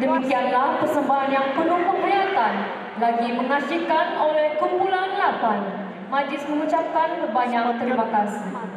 Demikianlah persembahan yang penuh penghayatan lagi mengasyikkan oleh kumpulan 8. Majlis mengucapkan banyak terima kasih.